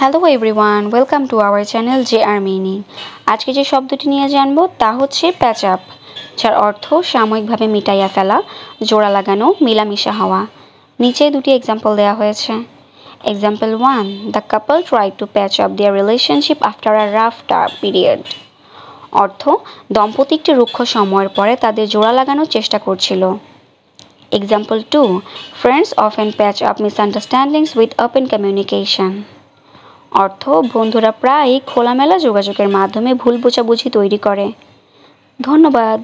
Hello everyone welcome to our channel J R mini আজকে যে শব্দটি নিয়ে জানব তা হচ্ছে প্যাচ আপ যার অর্থ সাময়িকভাবে মিটাইয়া ফেলা, জোড়া লাগানো, মিলামিশা হওয়া। নিচে দুটি এক্সাম্পল দেওয়া হয়েছে। Example one the couple try to patch up their relationship after a rough period অর্থ, দম্পতি একটি রুক্ষ সময়ের পরে তাদের জোড়া লাগানোর চেষ্টা করছিল। Example two friends often patch up misunderstandings with open communication অর্থ বন্ধুরা প্রায়ই খোলামেলা যোগাযোগের মাধ্যমে ভুল বোঝাবুঝি তৈরি করে। ধন্যবাদ।